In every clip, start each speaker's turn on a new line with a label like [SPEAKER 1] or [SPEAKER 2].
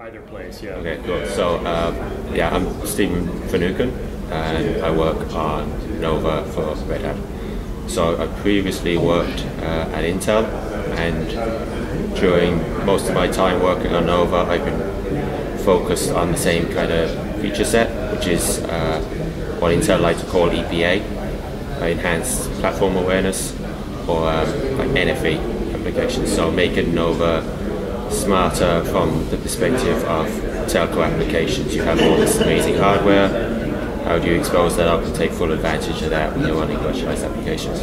[SPEAKER 1] Either place, yeah.
[SPEAKER 2] Okay, cool. So, uh, yeah, I'm Stephen Finucane, and I work on Nova for Red Hat. So, I previously worked uh, at Intel, and during most of my time working on Nova, I've been focused on the same kind of feature set, which is uh, what Intel like to call EPA, Enhanced Platform Awareness, or um, like NFV applications. So, making Nova smarter from the perspective of telco applications. You have all this amazing hardware. How do you expose that up and take full advantage of that when you're running virtualized applications?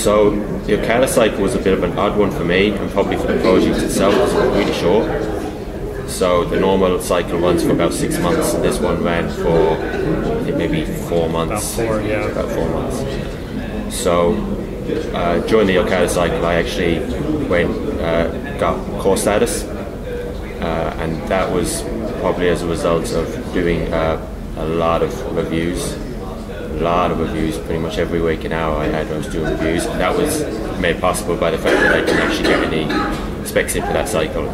[SPEAKER 2] So the Ocata cycle was a bit of an odd one for me, and probably for the project itself, it's really short. So the normal cycle runs for about six months, and this one ran for I think maybe four months.
[SPEAKER 1] About four, yeah.
[SPEAKER 2] About four months. So uh, during the Ocata cycle, I actually went uh, got core status, uh, and that was probably as a result of doing uh, a lot of reviews, a lot of reviews. Pretty much every waking hour I had, I was doing reviews, and that was made possible by the fact that I didn't actually get any specs in for that cycle.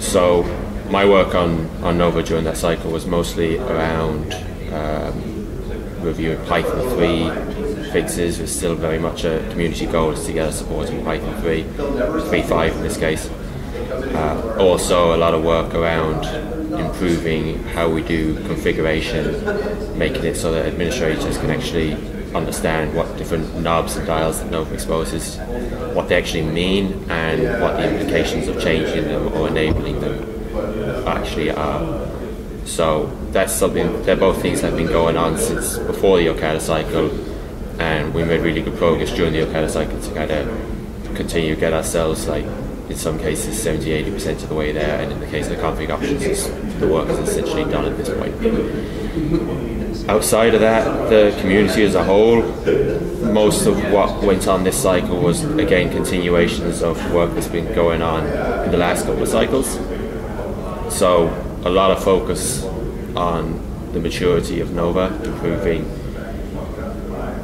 [SPEAKER 2] So my work on, on Nova during that cycle was mostly around um, reviewing Python 3 fixes. Was still very much a community goal to get us supporting Python 3, 3.5 in this case. Uh, also a lot of work around improving how we do configuration, making it so that administrators can actually understand what different knobs and dials that Nova exposes, what they actually mean, and what the implications of changing them or enabling them actually are. So that's something, they're both things that have been going on since before the Ocata cycle, and we made really good progress during the Ocata cycle to kind of continue to get ourselves like in some cases 70 80% of the way there. And in the case of the config options the work is essentially done at this point. Outside of that the community as a whole most of what went on this cycle was again continuations of work that's been going on in the last couple of cycles. So a lot of focus on the maturity of Nova improving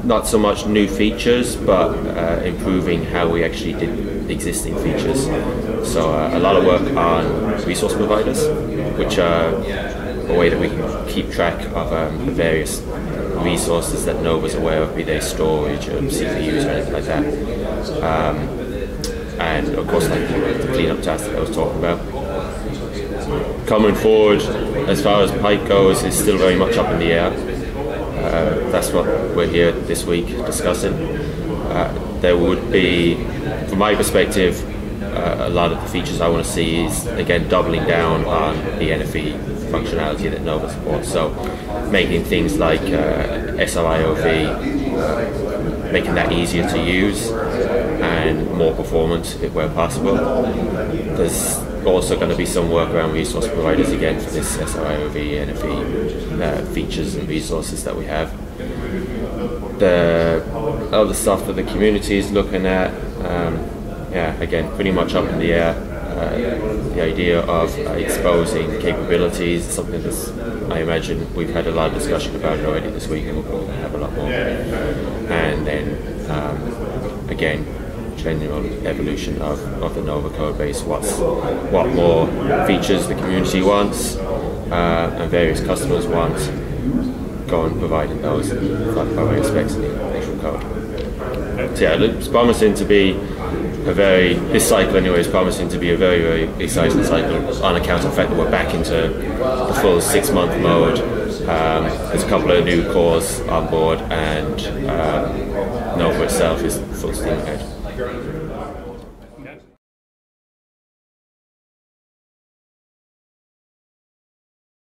[SPEAKER 2] not so much new features, but uh, improving how we actually did existing features. So uh, a lot of work on resource providers, which are a way that we can keep track of um, the various resources that Nova's aware of, be they storage or CPUs or anything like that. Um, and of course, like the cleanup task that I was talking about. Coming forward, as far as Pike goes, is still very much up in the air. Uh, that's what we're here this week discussing. Uh, there would be, from my perspective, uh, a lot of the features I want to see is again doubling down on the NFV functionality that Nova supports. So making things like uh, SRIOV, uh, making that easier to use and more performant where possible. There's also going to be some work around resource providers again for this SRIOV, NFV uh, features and resources that we have. The other stuff that the community is looking at, um, yeah, again, pretty much up in the air. Uh, the idea of uh, exposing capabilities, something that I imagine we've had a lot of discussion about already this week, and we'll probably have a lot more. And then, um, again, general evolution of, of the Nova code base, what's, what more features the community wants uh, and various customers want, go and providing those by specs in the actual code. So yeah, it's promising to be a very, this cycle anyway is promising to be a very, very exciting cycle on account of the fact that we're back into the full six month mode. Um, there's a couple of new cores on board and um, Nova itself is full steam ahead.
[SPEAKER 1] Okay.